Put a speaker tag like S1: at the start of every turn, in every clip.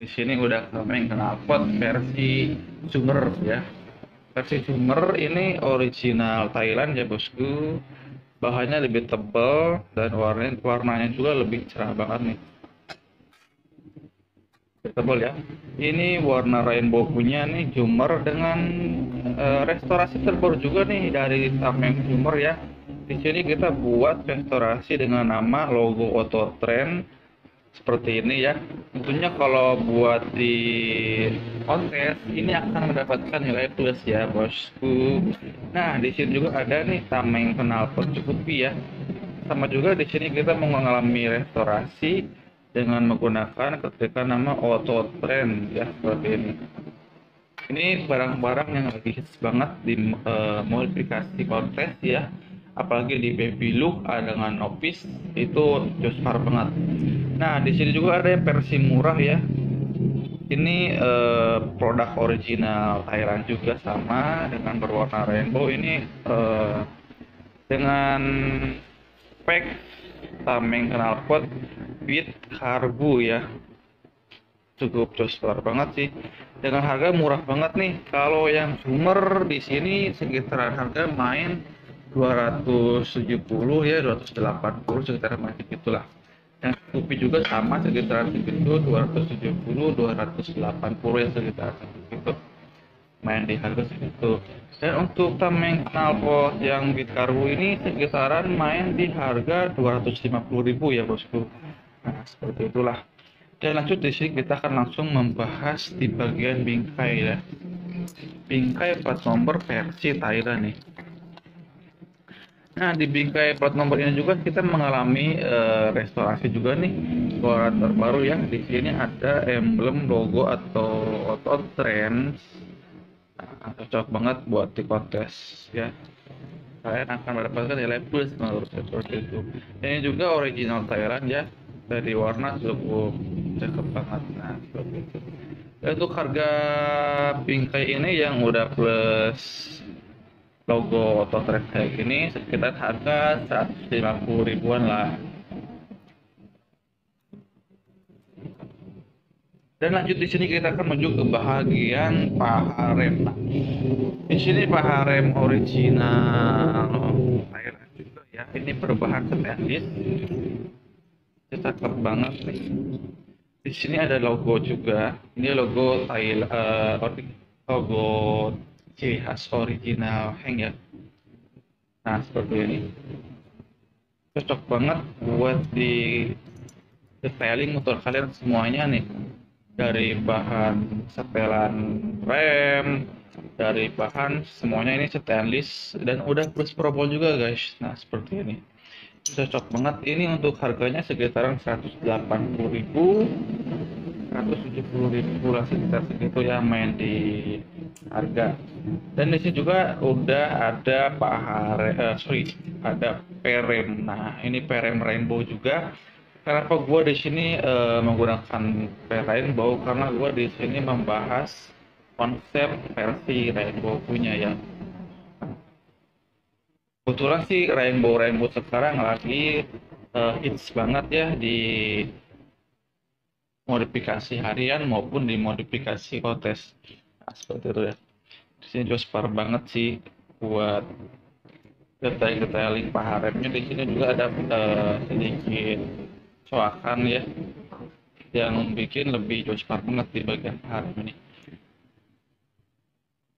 S1: di sini udah kami knalpot versi Zoomer ya. Versi Zoomer ini original Thailand ya bosku. Bahannya lebih tebal dan warnanya warnanya juga lebih cerah banget nih. Tebal ya. Ini warna rainbow punya nih Zoomer dengan uh, restorasi terbaru juga nih dari Tameng Zoomer ya di sini kita buat restorasi dengan nama logo Auto Trend. Seperti ini ya. Tentunya kalau buat di kontes ini akan mendapatkan nilai plus ya bosku. Nah di sini juga ada nih tameng knalpot cukupi ya. Sama juga di sini kita mengalami restorasi dengan menggunakan ketika nama auto trend ya seperti ini. Ini barang-barang yang lagi hits banget di uh, modifikasi kontes ya apalagi di baby look dengan novice itu jospar banget. Nah di sini juga ada versi murah ya. Ini eh, produk original Thailand juga sama dengan berwarna rainbow. Ini eh, dengan pack tameng knalpot with karbu ya. Cukup jospar banget sih. Dengan harga murah banget nih. Kalau yang Zoomer di sini sekitaran harga main 270 ya 280 sekitar macam itulah. Yang kopi juga sama sekitar segitu 270 280 ya sekitar segitu main di harga segitu. Dan untuk tameng knalpot yang bitkarbu ini sekitaran main di harga 250.000 ya bosku. Nah seperti itulah. Dan lanjut di sini kita akan langsung membahas di bagian bingkai ya. Bingkai plat nomor versi Thailand nih Nah, di bingkai plat nomor ini juga kita mengalami uh, restorasi juga nih keluaran terbaru ya. Di sini ada emblem logo atau auto trends. Nah, cocok banget buat di kontes ya. Kalian akan mendapatkan nilai plus menurut seperti itu. Ini juga original Thailand ya. Dari warna cukup cakep banget. Nah, seperti itu. Untuk harga bingkai ini yang udah plus logo Autotrek kayak gini sekitar harga 150 ribuan lah. Dan lanjut di sini kita akan menuju ke bagian paharem nah, di sini paharem original. Thailand juga ya. Ini berbahan stainless cakep banget nih. Di sini ada logo juga. Ini logo Thailand uh, logo ciri khas original Heng ya nah seperti ini. Cocok banget buat di detailing motor kalian semuanya nih. Dari bahan setelan rem dari bahan semuanya ini stainless dan udah plus propol juga guys. Nah seperti ini. Cocok banget. Ini untuk harganya sekitaran 180.000 170 ribu lah sekitar segitu ya main di harga. Dan di sini juga udah ada pahare uh, sorry ada perem. Nah ini perem rainbow juga. Kenapa gue di sini uh, menggunakan perem rainbow? Karena gue di sini membahas konsep versi rainbow punya ya. Kebetulan sih rainbow rainbow sekarang lagi uh, hits banget ya di modifikasi harian maupun di modifikasi kontes nah, seperti itu ya di sini jospar banget sih buat detail-detailing paha remnya di sini juga ada uh, sedikit coakan ya yang bikin lebih jospar banget di bagian paha rem ini.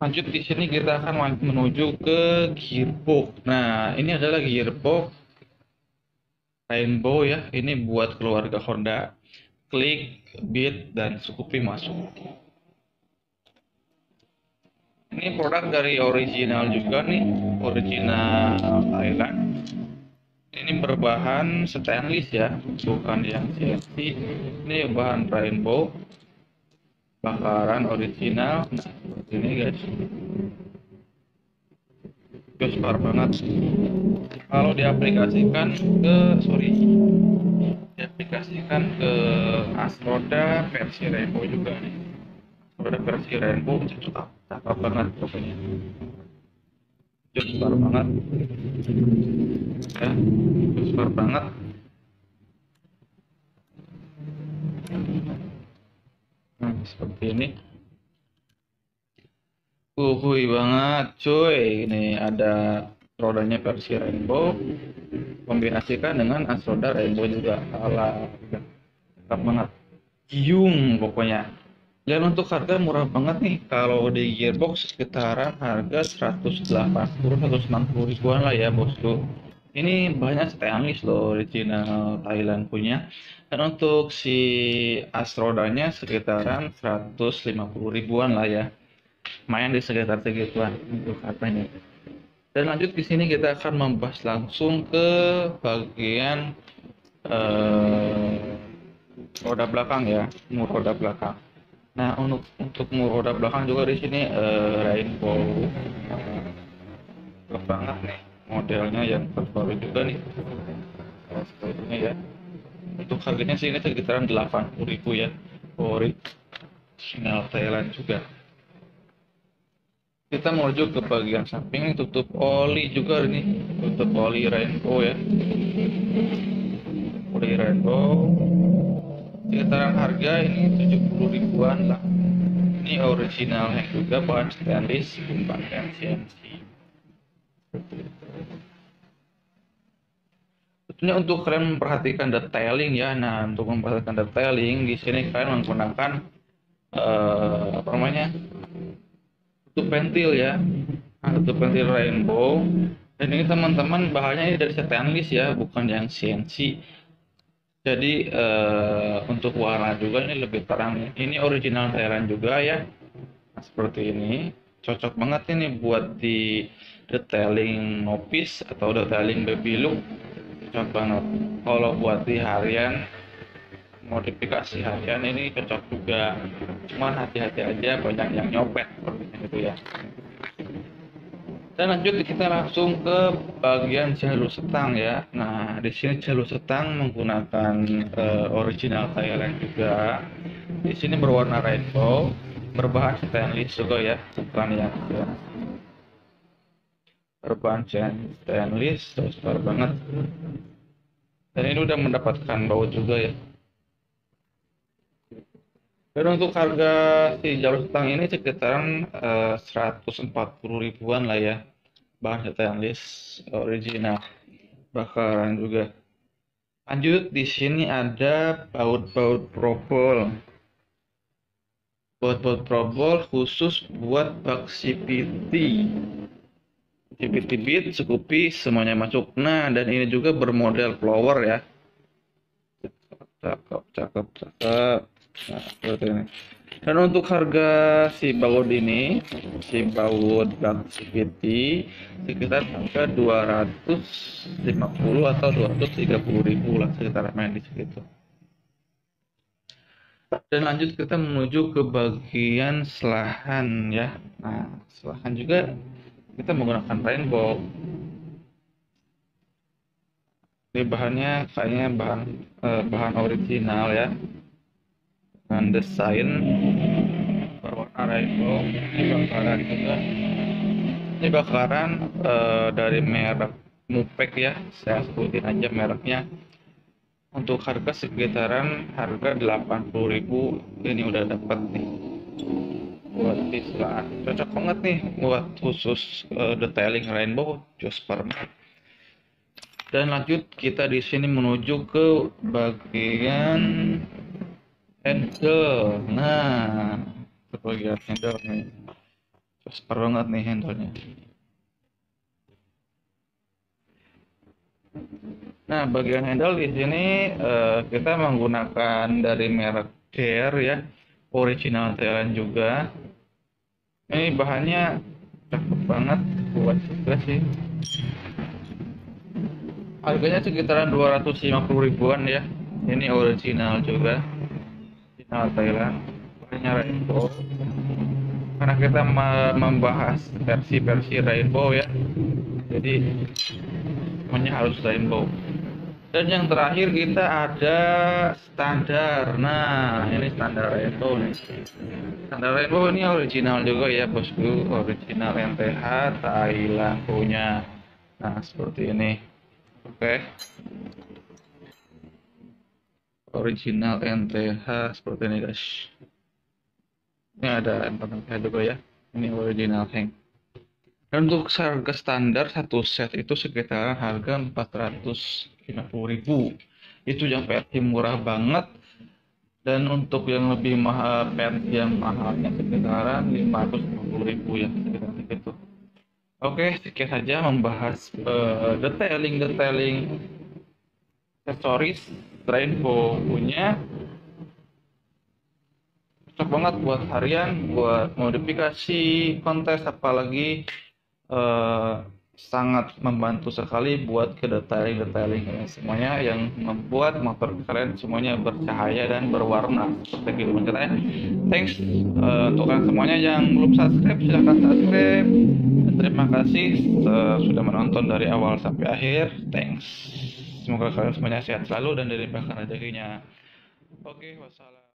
S1: Lanjut di sini kita akan menuju ke gearbox. Nah ini adalah gearbox rainbow ya. Ini buat keluarga Honda klik, bit, dan Scoopy masuk. Ini produk dari original juga nih, original Thailand. Ini berbahan stainless ya, bukan yang CNC. Ini bahan rainbow, bakaran original. Nah, ini guys. Jospar banget. Kalau diaplikasikan ke sorry diaplikasikan ke Asroda versi Rainbow juga nih Asroda versi Rainbow cakep. Cakep banget pokoknya. Jospar banget. Ya Jospar banget. Nah seperti ini. Uhui banget cuy. Ini ada rodanya versi rainbow. Kombinasikan dengan asroda rainbow juga. Ala cakep banget. Giung pokoknya dan untuk harga murah banget nih kalau di gearbox sekitaran harga 180 160 ribuan lah ya bosku. Ini banyak stainless loh original Thailand punya. Dan untuk si Astrodanya sekitaran 150 ribuan lah ya. Main di sekitar segituan untuk harganya dan lanjut di sini kita akan membahas langsung ke bagian eh, roda belakang ya roda belakang nah untuk untuk roda belakang juga di sini eh, rainbow. Uh, banget nih modelnya yang terbaru juga nih. Ini ya. Untuk harganya sih ini sekitaran 80.000 ya original Thailand juga. Kita menuju ke bagian samping ini tutup oli juga ini. Tutup oli rainbow ya. Oli rainbow sekitaran harga ini 70 ribuan lah. Ini original yang juga bahan stainless menggunakan CNC tentunya untuk kalian memperhatikan detailing ya. Nah untuk memperhatikan detailing di sini kalian menggunakan uh, apa namanya? Tutup pentil ya. Nah, tutup pentil rainbow. Dan ini teman-teman bahannya ini dari stainless ya bukan yang CNC jadi uh, untuk warna juga ini lebih terang. Ini original Thailand juga ya. Nah, seperti ini. Cocok banget ini buat di detailing novice atau detailing baby look. Cocok banget. Kalau buat di harian modifikasi harian ini cocok juga. Cuman hati-hati aja banyak yang nyopet seperti itu ya dan lanjut kita langsung ke bagian jalur setang ya. Nah di sini jalur setang menggunakan uh, original Thailand juga di sini berwarna rainbow berbahan stainless juga ya bukan yang berbahan stainless terus banget. Dan ini udah mendapatkan baut juga ya dan untuk harga si jalur setang ini sekitaran uh, eh, 140 ribuan lah ya. Bahan stainless original. Bakaran juga. Lanjut di sini ada baut-baut probol. Baut-baut probol khusus buat bak CPT. Beat, Scoopy, semuanya masuk. Nah, dan ini juga bermodel flower ya. Cakep, cakep, cakep. Nah, seperti ini. Dan untuk harga si baut ini, si baut Bank Security sekitar harga 250 atau 230 ribu lah sekitar main di situ. Dan lanjut kita menuju ke bagian selahan ya. Nah, selahan juga kita menggunakan rainbow. Ini bahannya kayaknya bahan eh, bahan original ya dengan desain berwarna rainbow. Ini bakaran juga. Ini bakaran uh, dari merek Mupek ya. Saya sebutin aja mereknya. Untuk harga sekitaran harga 80.000 ini udah dapat nih. Buat islah cocok banget nih buat khusus uh, detailing rainbow banget dan lanjut kita di sini menuju ke bagian handle nah itu bagian handle nih. Super banget nih handlenya. Nah bagian handle di sini uh, kita menggunakan dari merek Dare ya. Original Thailand juga. Ini bahannya cakep banget buat juga sih. Harganya sekitaran 250 ribuan ya. Ini original juga nah, Thailand banyak rainbow. Karena kita membahas versi-versi rainbow ya. Jadi semuanya harus rainbow. Dan yang terakhir kita ada standar. Nah ini standar rainbow nih. Standar rainbow ini original juga ya bosku. Original NTH Thailand punya. Nah seperti ini. Oke. okay. Original NTH seperti ini guys. Ini ada NTH juga ya. Ini original hang. Dan untuk harga standar satu set itu sekitaran harga 450.000 itu yang versi murah banget. Dan untuk yang lebih mahal versi yang mahalnya sekitaran 550.000 ya sekitar itu oke sekian saja membahas uh, detailing detailing aksesoris rainbow punya cocok banget buat harian buat modifikasi kontes apalagi Eh, sangat membantu sekali buat ke detailing-detailing semuanya yang membuat motor kalian semuanya bercahaya dan berwarna. Seperti itu mencetaknya thanks uh, untuk kalian semuanya yang belum subscribe silahkan subscribe. Terima kasih uh, sudah menonton dari awal sampai akhir. Thanks semoga kalian semuanya sehat selalu dan dilimpahkan rezekinya. Oke wassalam